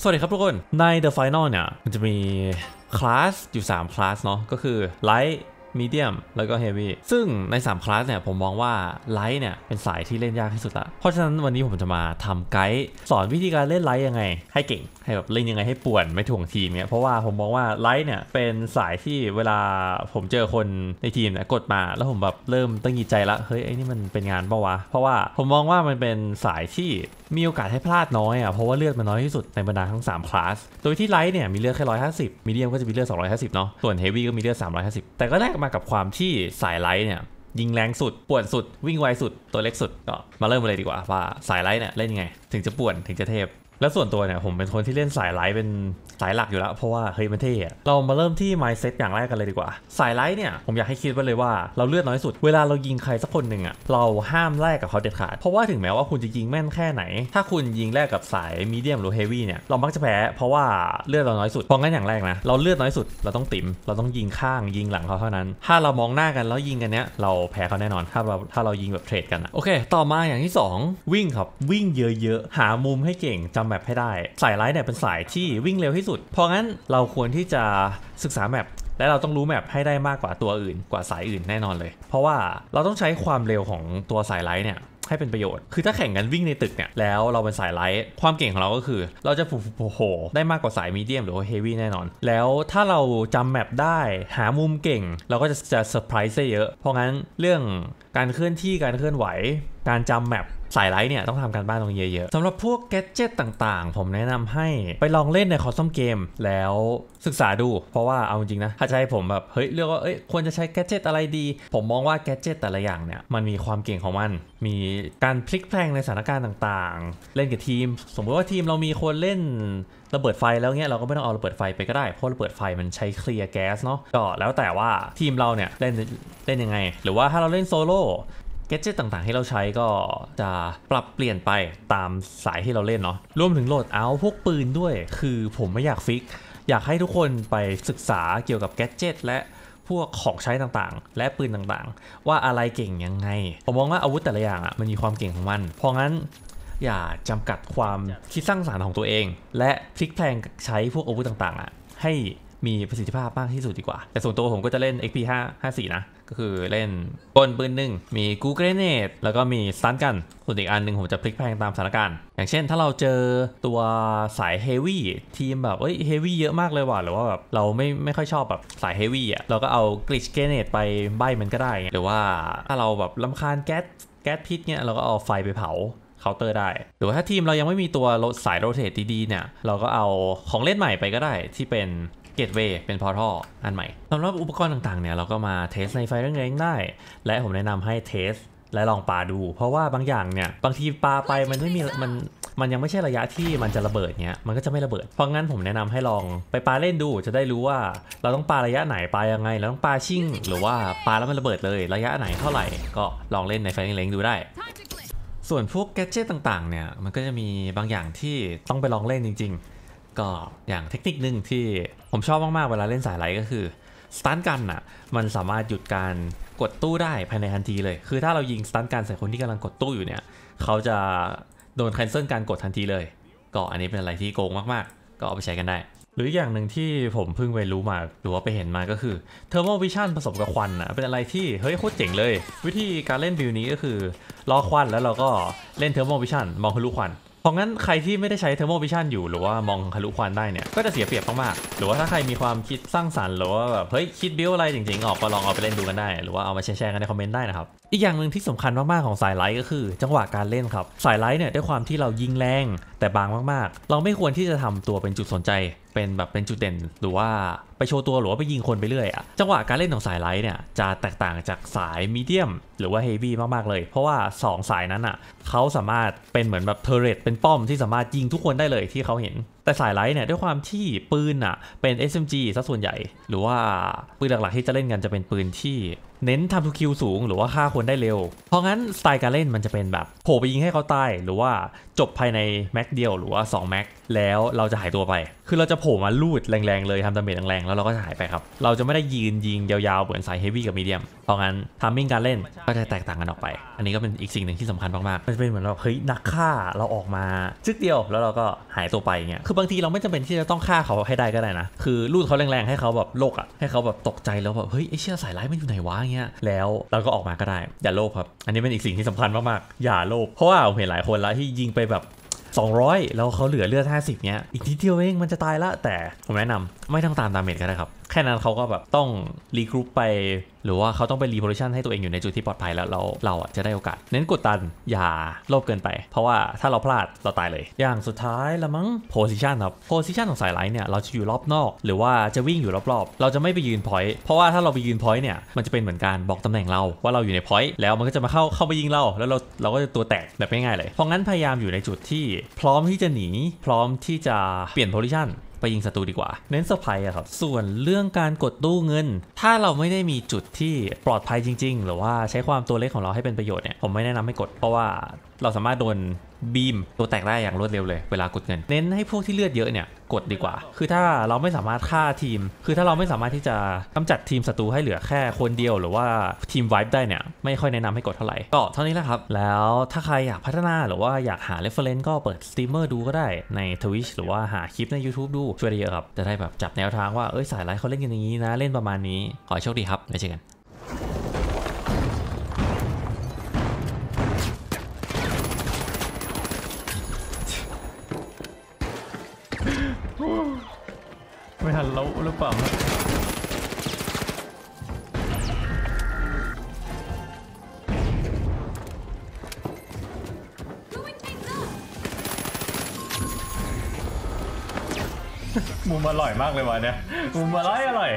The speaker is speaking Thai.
สวัสดีครับทุกคน ใน The Final เนี่ย มันจะมีคลาสอยู่ 3 คลาสเนาะ ก็คือ Light Medium แล้วก็ Heavy ซึ่งใน 3 คลาสเนี่ยผมมองว่า Light เนี่ยเป็นสายที่เล่นยากที่สุดละ เพราะฉะนั้นวันนี้ผมจะมาทำไกด์สอนวิธีการเล่น Light ยังไง ให้เก่ง ให้แบบเล่นยังไงให้ป่วนไม่ถ่วงทีมเนี่ยเพราะว่าผมมองว่า Light เนี่ยเป็นสายที่เวลาผมเจอคนในทีมเนี่ยกดมาแล้วผมแบบเริ่มตั้งยีใจละเฮ้ยไอ้นี่มันเป็นงานปะวะ เพราะว่าผมมองว่ามันเป็นสายที่มีโอกาสให้พลาดน้อยอะเพราะว่าเลือดมันน้อยที่สุดในบรรดาทั้ง3คลาส โดยที่ light เนี่ยมีเลือดแค่150 medium ก็จะมีเลือด250เนาะส่วน heavy ก็มีเลือด350 แต่ก็แลกมากับความที่สาย light เนี่ยยิงแรงสุดป่วนสุดวิ่งไวสุดตัวเล็กสุดก็มาเริ่มเลยดีกว่าว่าสาย light เนี่ยเล่นยังไง ถึงจะป่วนถึงจะเทพ แล้วส่วนตัวเนี่ยผมเป็นคนที่เล่นสาย light เป็นสายหลักอยู่แล้ว เพราะว่าเฮ้ยมันเท่เรามาเริ่มที่ mindset อย่างแรกกันเลยดีกว่า สาย light เนี่ยผมอยากให้คิดไว้เลยว่าเราเลือดน้อยสุด เวลาเรายิงใครสักคนหนึ่งอะเราห้ามแลกกับเขาเด็ดขาด เพราะว่าถึงแม้ว่าคุณจะยิงแม่นแค่ไหน ถ้าคุณยิงแลกกับสายมีเดียมหรือเฮฟวี่เนี่ยเรามักจะแพ้เพราะว่าเลือดเราน้อยสุดเพราะงั้นอย่างแรกนะเราเลือดน้อยสุดเราต้องติ๋มเราต้องยิงข้างยิงหลังเขาเท่านั้น ถ้าเรามองหน้ากันแล้วยิงกันเนี้ยเราแพ้เขาแน่นอนถ้าเราถ้าเรายิงแบบเทรดกันอะโอเค ต่อมาอย่างที่สองวิ่งครับวิ่งเยอะๆหามุมให้เก่งจแบบให้ได้ สายไลท์เนี่ยเป็นสายที่วิ่งเร็วที่สุด เพราะงั้นเราควรที่จะศึกษาแมปและเราต้องรู้แมปให้ได้มากกว่าตัวอื่นกว่าสายอื่นแน่นอนเลย เพราะว่าเราต้องใช้ความเร็วของตัวสาย light เนี่ยให้เป็นประโยชน์ คือถ้าแข่งกันวิ่งในตึกเนี่ย แล้วเราเป็นสาย light ความเก่งของเราก็คือ เราจะโผล่ได้มากกว่าสาย medium หรือว่า heavy แน่นอน แล้วถ้าเราจำ map ได้ หามุมเก่ง เราก็จะจะเซอร์ไพรส์ได้เยอะ เพราะงั้นเรื่องการเคลื่อนที่การเคลื่อนไหว การจำ map สาย light เนี่ยต้องทำการบ้านตรงเยอะๆสำหรับพวก gadget ต่างๆ ผมแนะนำให้ไปลองเล่นใน custom game แล้วศึกษาดู เพราะว่าเอาจริงนะ ถ้าจะให้ผมแบบเฮ้ยเลือกว่าเอ้ยควรจะใช้ gadget อะไรดี ผมมองว่าแกจิตแต่ละอย่างเนี่ยมันมีความเก่งของมัน มีการพลิกแพลงในสถานการณ์ต่างๆ เล่นกับทีม สมมติว่าทีมเรามีคนเล่นระเบิดไฟแล้วเงี้ยเราก็ไม่ต้องเอาระเบิดไฟไปก็ได้เพราะระเบิดไฟมันใช้เคลียร์แก๊สเนาะก็แล้วแต่ว่าทีมเราเนี่ยเล่นเล่นยังไง หรือว่าถ้าเราเล่นโซโล่ แกจิตต่างๆ ที่เราใช้ก็จะปรับเปลี่ยนไปตามสายที่เราเล่นเนาะรวมถึงโหลดเอาพวกปืนด้วย คือผมไม่อยากฟิก อยากให้ทุกคนไปศึกษาเกี่ยวกับแกจิตและพวกของใช้ต่างๆ และปืนต่างๆ ว่าอะไรเก่งยังไง ผมมองว่าอาวุธแต่ละอย่างอะมันมีความเก่งของมัน เพราะงั้นอย่าจำกัดความคิดสร้างสารรค์ของตัวเอง และพลิกแพลงใช้พวกอาวุธต่างๆอะให้มีประสิทธิภาพมากที่สุดดีกว่า แต่ส่วนตัวผมก็จะเล่น XP 5 54นะ ก็คือเล่นปนปืนหนึ่งมีกูเกรเนตแล้วก็มีสตันกันส่วนอีกอันหนึ่งผมจะพลิกแพลงตามสถานการณ์ อย่างเช่นถ้าเราเจอตัวสายเฮวี่ทีมแบบเอ้ยเฮวี่เยอะมากเลยว่ะหรือว่าแบบเราไม่ไม่ค่อยชอบแบบสายเฮวี่อะเราก็เอา glitch grenade ไปใบ้มันก็ได้ หรือว่าถ้าเราแบบรำคาญแก๊สแก๊สพิษเนี่ยเราก็เอาไฟไปเผาเคาน์เตอร์ได้ หรือว่าถ้าทีมเรายังไม่มีตัวสาย rotate ดีๆเนี่ย เราก็เอาของเล่นใหม่ไปก็ได้ที่เป็น gateway เป็น portal อันใหม่สำหรับอุปกรณ์ต่างๆเนี่ยเราก็มา test ใน firing range ได้ และผมแนะนำให้ testและลองปาดู เพราะว่าบางอย่างเนี่ยบางทีปาไปมันไม่มีมันมันยังไม่ใช่ระยะที่มันจะระเบิดเนี้ยมันก็จะไม่ระเบิด เพราะงั้นผมแนะนำให้ลองไปปาเล่นดู จะได้รู้ว่าเราต้องปาระยะไหนปายังไงเราต้องปาชิ่ง หรือว่าปาแล้วมันระเบิดเลยระยะไหนเท่าไหร่ ก็ลองเล่นในไฟเร่งๆดูได้ ส่วนพวกแกดเจิตต่างๆเนี่ยมันก็จะมีบางอย่างที่ต้องไปลองเล่นจริง ๆ ก็อย่างเทคนิคหนึ่งที่ผมชอบมาก ๆ เวลาเล่นสายไลก็คือstun gun อะมันสามารถหยุดการกดตู้ได้ภายในทันทีเลย คือถ้าเรายิง stun gun ใส่คนที่กำลังกดตู้อยู่เนี่ย เขาจะโดน cancel การกดทันทีเลย ก็อันนี้เป็นอะไรที่โกงมาก ๆ ก็เอาไปใช้กันได้ หรืออย่างหนึ่งที่ผมเพิ่งไปรู้มาหรือว่าไปเห็นมาก็คือ thermal vision ผสมกับควันอะเป็นอะไรที่เฮ้ยโคตรเจ๋งเลย วิธีการเล่นบิวนี้ก็คือรอควันแล้วเราก็เล่น thermal vision มองทะลุควัน เพราะงั้นใครที่ไม่ได้ใช้ thermal vision อยู่หรือว่ามองทะลุควันได้เนี่ยก็จะเสียเปรียบมากๆหรือว่าถ้าใครมีความคิดสร้างสรรค์หรือว่าแบบเฮ้ยคิดบิวอะไรจริงๆออกก็ลองเอาไปเล่นดูกันได้ หรือว่าเอามาแชร์กันในคอมเมนต์ได้นะครับอีกอย่างหนึ่งที่สำคัญมากๆของสาย light ก็คือ จังหวะการเล่นครับสาย light เนี่ยด้วยความที่เรายิงแรงแต่บางมากๆ เราไม่ควรที่จะทำตัวเป็นจุดสนใจ เป็นแบบเป็นจุดเด่นหรือว่าไปโชว์ตัวหรือว่าไปยิงคนไปเรื่อยอะจังหวะการเล่นของสาย light เนี่ยจะแตกต่างจากสาย medium หรือว่า heavy มากๆเลย เพราะว่า 2 สายนั้นอะเขาสามารถเป็นเหมือนแบบ turret เป็นป้อมที่สามารถยิงทุกคนได้เลยที่เขาเห็น แต่สาย light เนี่ยด้วยความที่ปืนอะเป็น SMG ซะส่วนใหญ่ หรือว่าปืนหลักๆที่จะเล่นกันจะเป็นปืนที่เน้น time to kill สูงหรือว่าฆ่าคนได้เร็ว เพราะงั้นสไตล์การเล่นมันจะเป็นแบบโผล่ไปยิงให้เขาตาย หรือว่าจบภายใน mag เดียวหรือว่า2 mag แล้วเราจะหายตัวไป คือเราจะโผล่มารูดแรงๆเลยทำ damage แรงๆแล้วเราก็จะหายไปครับ เราจะไม่ได้ยืนยิงยาวๆเหมือนสาย heavy กับ medium เพราะงั้น timing การเล่นก็จะแตกต่างกันออกไป อันนี้ก็เป็นอีกสิ่งหนึ่งที่สำคัญมากๆมันจะเป็นเหมือนเราเฮ้ยนักฆ่าเราออกมาฉึกเดียวแล้วเราก็หายตัวไปเงี้ยคือบางทีเราไม่จำเป็นที่จะต้องฆ่าเขาให้ได้ก็ได้นะ คือรูดเขาแรงๆให้เขาแบบล่กอะให้เขาแบบตกใจแล้วแบบเฮ้ยไอ้เชี่ยสาย light มันอยู่ไหนวะเงี้ยแล้วเราก็ออกมาก็ได้อย่าโลภครับ อันนี้เป็นอีกสิ่งที่สำคัญมากๆอย่าโลภเพราะว่าผมเห็นหลายคนแล้วที่ยิงไปแบบ200 แล้วเขาเหลือเลือด 50 เนี้ย อีกนิดเดียวเองมันจะตายละ แต่ผมแนะนำไม่ต้องตาม damage ก็ได้ครับ แค่นั้นเขาก็แบบต้อง regroup ไป หรือว่าเขาต้องไป reposition ให้ตัวเองอยู่ในจุดที่ปลอดภัยแล้วเราเราจะได้โอกาส เน้นกดดันอย่าโลภเกินไป เพราะว่าถ้าเราพลาดเราตายเลย อย่างสุดท้ายละมั้ง position ครับ position ของสาย light เนี่ยเราจะอยู่รอบนอก หรือว่าจะวิ่งอยู่รอบๆ เราจะไม่ไปยืน point เพราะว่าถ้าเราไปยืน point เนี่ยมันจะเป็นเหมือนการบอกตำแหน่งเราว่าเราอยู่ใน point แล้วมันก็จะมาเข้าเข้าไปยิงเราแล้วเราเราก็จะตัวแตกแบบง่ายๆเลยเพราะงั้นพยายามอยู่ในจุดที่ พร้อมที่จะหนีพร้อมที่จะเปลี่ยน position ไปยิงศัตรูดีกว่า เน้นเซอร์ไพรส์อะครับ ส่วนเรื่องการกดตู้เงิน ถ้าเราไม่ได้มีจุดที่ปลอดภัยจริง ๆ หรือว่าใช้ความตัวเล็กของเราให้เป็นประโยชน์เนี่ยผมไม่แนะนำให้กดเพราะว่าเราสามารถโดน beam ตัวแตกได้อย่างรวดเร็วเลยเวลากดเงิน เน้นให้พวกที่เลือดเยอะเนี่ยกดดีกว่า คือถ้าเราไม่สามารถฆ่าทีม คือถ้าเราไม่สามารถที่จะกำจัดทีมศัตรูให้เหลือแค่คนเดียว หรือว่า team wipe ได้เนี่ยไม่ค่อยแนะนำให้กดเท่าไหร่ ก็เท่านี้แหละครับ แล้วถ้าใครอยากพัฒนาหรือว่าอยากหา reference ก็เปิดสตรีมเมอร์ดูก็ได้ใน Twitch หรือว่าหาคลิปใน YouTube ดูช่วยได้เยอะครับจะได้แบบจับแนวทางว่าเอ้ยสาย Light เขาเล่นกันอย่างนี้นะเล่นประมาณนี้ขอให้โชคดีครับไว้เจอกัน แล้วหรือเปล่ามุมอร่อยมากเลยวะเนี้ยมุมอร่อยอร่อย